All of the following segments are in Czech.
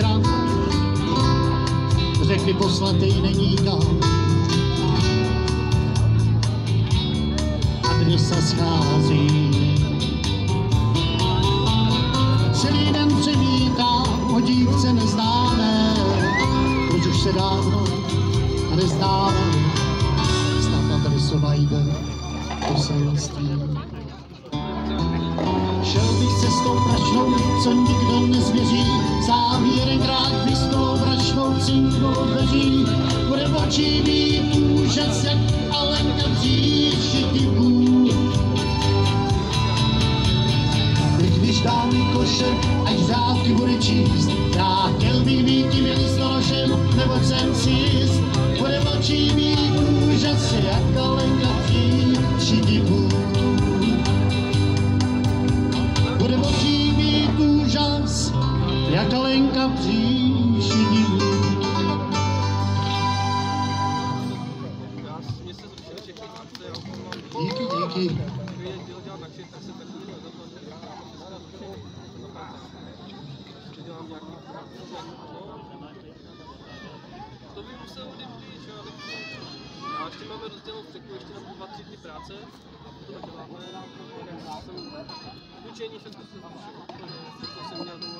gram, řekli poslatej není kam. Adresa schází, celý den přemítám o dívce neznámé, proč už se dávno neznáme, snad adresu najde poselství. Šel bych cestou prašnou, co nikdo nezvěří, sám jedenkrát blízkou prašnou cinknou dveří, bude v očí mít úžas, jak Alenka divů. Teď když dá mi koše, až řádky bude číst, já chtěl bych být tím listonošem, nebo jsem nezaplatil. Ještě dělám nějaký To by musel být abych a ještě máme rozdělenou střechu, ještě nám dva, tři dny práce a potom děláme, jak učení, všechno se zrušilo. To jsem měl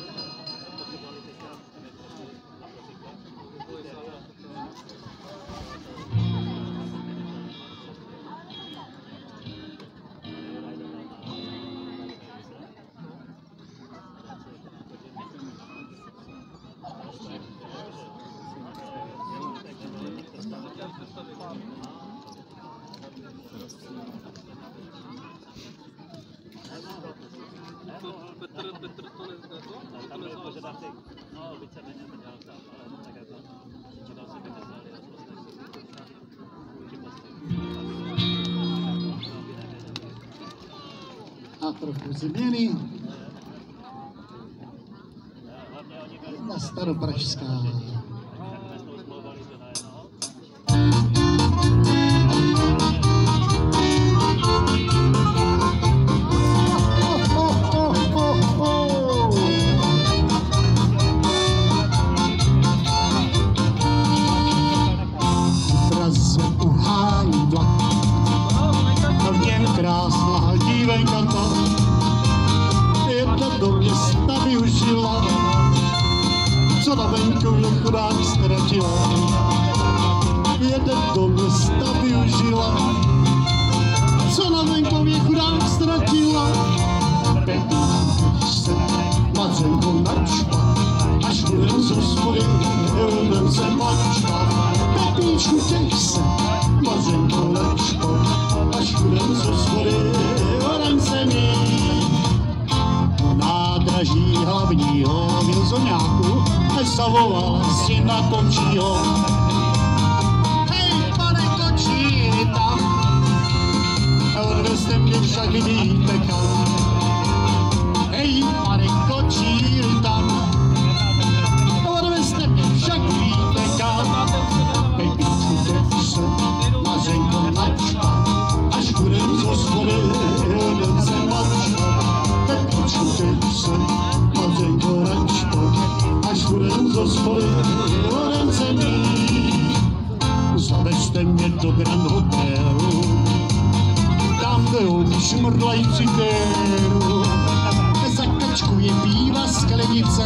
A trochu změny. Jedna staropražská. Venkově chudák ztratila. Jeden do města využila, co na venkově chudák ztratila. Pepíš se, mařenko načka, až budem z hospody, budem se mačka. Pepíčku, těš zavolal si na končího. Hej, pane končí, tam, odvezte mě však víte Zaveďte mě do Grand Hotelu, tam byl šmrdlající téru. Za kačku je píva sklenice,